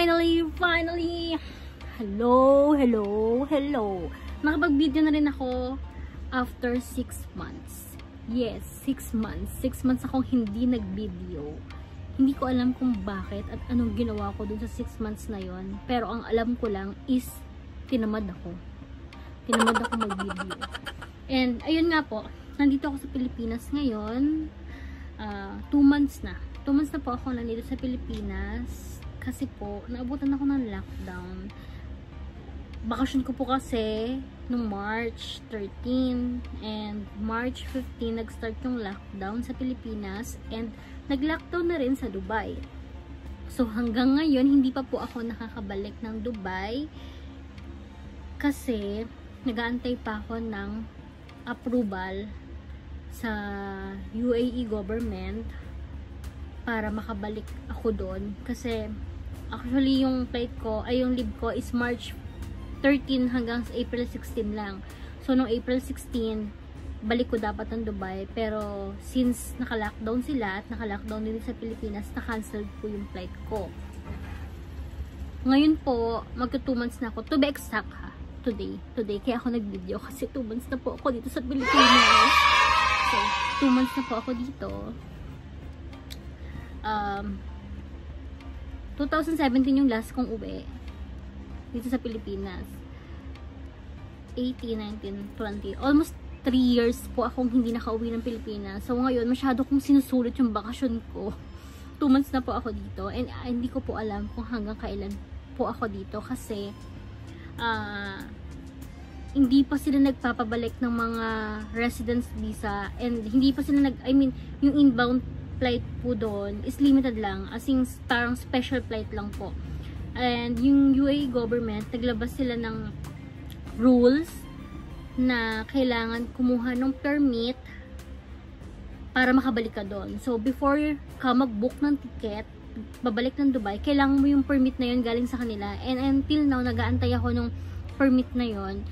Finally, finally! Hello, hello, hello. Nakapag-video na rin ako after 6 months. Yes, 6 months. 6 months akong hindi nag-video. Hindi ko alam kung bakit at anong ginawa ko dun sa 6 months na yon. Pero ang alam ko lang is tinamad ako. Tinamad ako mag-video. And ayun nga po, nandito ako sa Pilipinas ngayon. 2 uh, months na. 2 months na po ako nandito sa Pilipinas. Kasi po, naabutan ako ng lockdown. Bakasyon ko po kasi nung March 13 and March 15 nag-start yung lockdown sa Pilipinas and nag-lockdown na rin sa Dubai. So hanggang ngayon hindi pa po ako nakakabalik ng Dubai kasi nagaantay pa ako ng approval sa UAE government para makabalik ako doon. Kasi actually yung flight ko ay yung leave ko is March 13 hanggang April 16 lang. So nung April 16 balik ko dapat ng Dubai. Pero since naka-lockdown sila at naka-lockdown din sa Pilipinas na-cancel po yung flight ko. Ngayon po magka 2 months na ako. To be exact ha? Today. Today kaya ako nag-video kasi 2 months na po ako dito sa Pilipinas. So 2 months na po ako dito um, 2017 yung last kong uwi. Dito sa Pilipinas. 18, 19, 20 almost 3 years po akong hindi nakauwi ng Pilipinas. So ngayon masyado kong sinusulit yung bakasyon ko. 2 months na po ako dito. And uh, hindi ko po alam kung hanggang kailan po ako dito kasi uh, hindi pa sila nagpapabalik ng mga residence visa. And hindi pa sila nag I mean yung inbound flight po doon is limited lang. As in, parang special flight lang po. And yung UAE government, naglabas sila ng rules na kailangan kumuha ng permit para makabalik ka doon. So, before ka mag-book ng ticket, babalik ng Dubai, kailangan mo yung permit na yun galing sa kanila. And until now, nagaantay ako ng permit na yon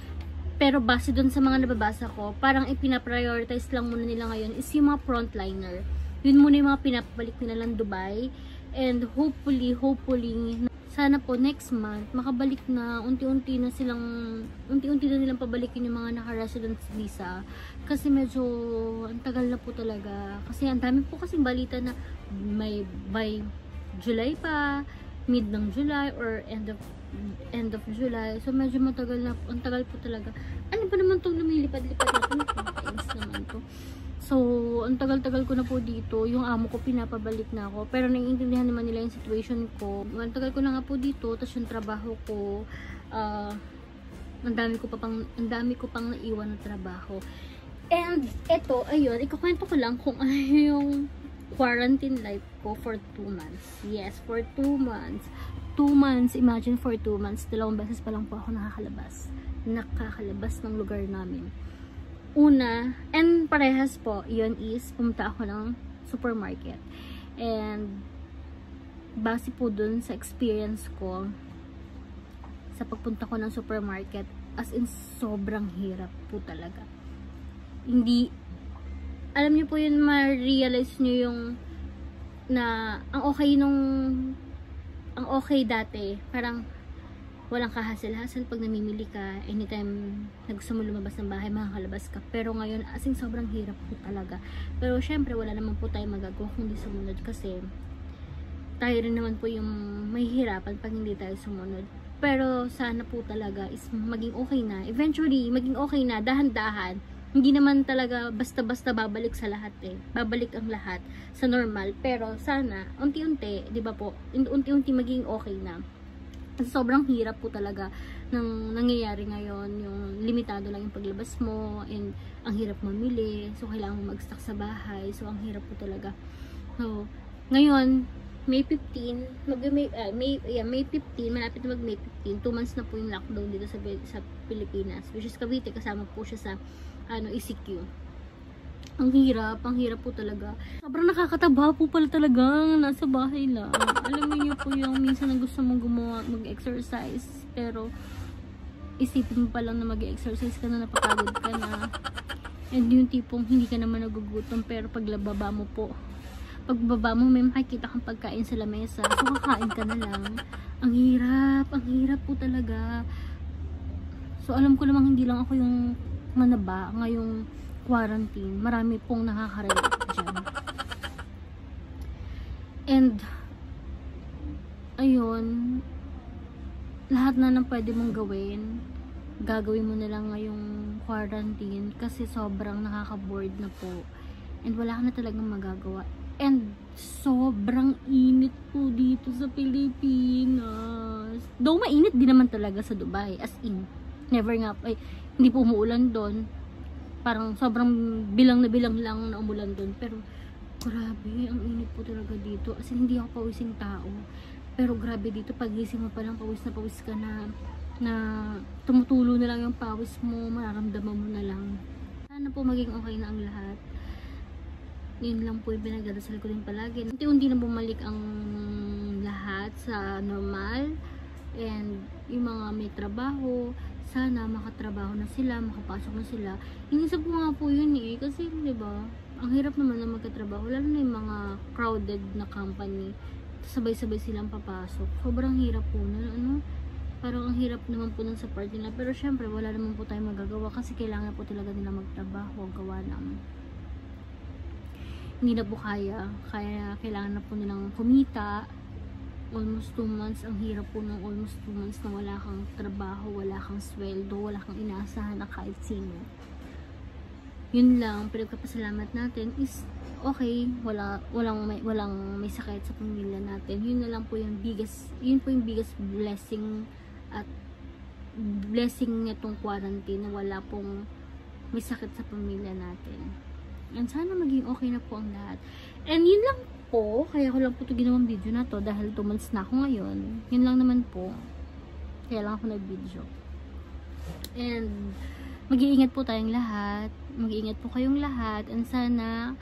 Pero base doon sa mga nababasa ko, parang ipinaprioritize lang muna nila ngayon is yung mga frontliner yun muna yung mga pinapabalik nila ng Dubai. And hopefully hopefully sana po next month makabalik na unti-unti na silang unti-unti na nilang pabalikin yung mga naka-residence visa. Kasi medyo ang tagal na po talaga. Kasi ang dami po kasing balita na may by July pa mid ng July or end of end of July. So medyo matagal na ang tagal po talaga. Ano ba naman itong lumilipad-lipad natin? Naman to So, ang tagal-tagal ko na po dito. Yung amo ko, pinapabalik na ako. Pero naiintindihan naman nila yung situation ko. Ang tagal ko na nga po dito. Tapos yung trabaho ko, uh, ang dami ko pa pang, ang dami ko pang naiwan na trabaho. And, eto, ayun, ikukwento ko lang kung ano yung quarantine life ko for 2 months. Yes, for 2 months. 2 months, imagine for 2 months, dalawang beses pa lang po ako nakakalabas. Nakakalabas ng lugar namin una, and parehas po, yun is, pumunta ako ng supermarket. And, base po dun sa experience ko, sa pagpunta ko ng supermarket, as in, sobrang hirap po talaga. Hindi, alam niyo po yun, ma-realize niyo yung, na, ang okay nung, ang okay dati, parang, walang kahasel-hasel pag namimili ka anytime na gusto mo lumabas ng bahay makakalabas ka. Pero ngayon asing sobrang hirap po talaga. Pero syempre wala naman po tayo magagawa kung hindi sumunod kasi tayo rin naman po yung may hirapan pag hindi tayo sumunod. Pero sana po talaga is maging okay na. Eventually maging okay na. Dahan-dahan. Hindi naman talaga basta-basta babalik sa lahat eh. Babalik ang lahat sa normal. Pero sana, unti-unti, di ba po, unti-unti maging okay na. Kasi sobrang hirap po talaga ng nangyayari ngayon. Yung limitado lang yung paglabas mo and ang hirap mamili. So, kailangan mo mag-stock sa bahay. So, ang hirap po talaga. So, ngayon, May 15, mag May, uh, May, yeah, May 15, malapit na mag May 15, 2 months na po yung lockdown dito sa, sa Pilipinas. Which is Cavite, kasama po siya sa ano, ECQ. Ang hirap, ang hirap po talaga. Sobrang nakakataba po pala talaga nasa bahay lang. Alam niyo po yung minsan na gusto mong gumawa, mag-exercise, pero isipin mo pa lang na mag-exercise ka na, napakagod ka na. And yung tipong hindi ka naman nagugutom, pero paglababa mo po, pagbaba mo may makikita kang pagkain sa lamesa, so kakain ka na lang. Ang hirap, ang hirap po talaga. So alam ko namang hindi lang ako yung manaba ngayong quarantine. Marami pong nakaka-relate dyan. And ayun, lahat na ng pwede mong gawin, gagawin mo na lang ngayong quarantine kasi sobrang nakaka-bored na po. And wala ka na talagang magagawa. And sobrang init po dito sa Pilipinas. Though mainit din naman talaga sa Dubai. As in, never nga, ay, hindi po umuulan doon. Parang sobrang bilang na bilang lang na umulan doon. Pero, grabe, ang init po talaga dito. As in, hindi ako pawising tao. Pero grabe dito, pagising mo pa lang, pawis na pawis ka na, na tumutulo na lang yung pawis mo, mararamdaman mo na lang. Sana po maging okay na ang lahat yun lang po yung pinagdadasal ko din palagi. Unti-unti na bumalik ang lahat sa normal and yung mga may trabaho, sana makatrabaho na sila, makapasok na sila. Inisip ko nga po yun eh, kasi di ba ang hirap naman na magkatrabaho, lalo na yung mga crowded na company, sabay-sabay silang papasok. Sobrang hirap po na, ano, parang ang hirap naman po nun sa part nila. Pero syempre, wala naman po tayong magagawa kasi kailangan po talaga nila magtrabaho, gawa ng hindi na po kaya. Kaya kailangan na po nilang kumita. Almost 2 months. Ang hirap po ng almost 2 months na wala kang trabaho, wala kang sweldo, wala kang inaasahan na kahit sino. Yun lang, pinagpapasalamat natin is okay, wala walang may, walang may sakit sa pamilya natin. Yun na lang po yung biggest, yun po yung biggest blessing at blessing nitong quarantine na wala pong may sakit sa pamilya natin. And sana maging okay na po ang lahat. And yun lang po, kaya ko lang po ito ginawang video na to dahil 2 months na ako ngayon. Yun lang naman po. Kaya lang ako nag-video. And mag-iingat po tayong lahat. Mag-iingat po kayong lahat. And sana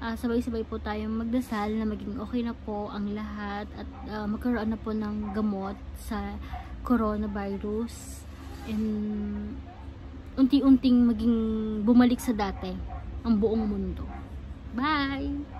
uh, sabay-sabay po tayong magdasal na maging okay na po ang lahat at uh, magkaroon na po ng gamot sa coronavirus. And unti-unting maging bumalik sa dati ang buong mundo. Bye!